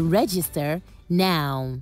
register now.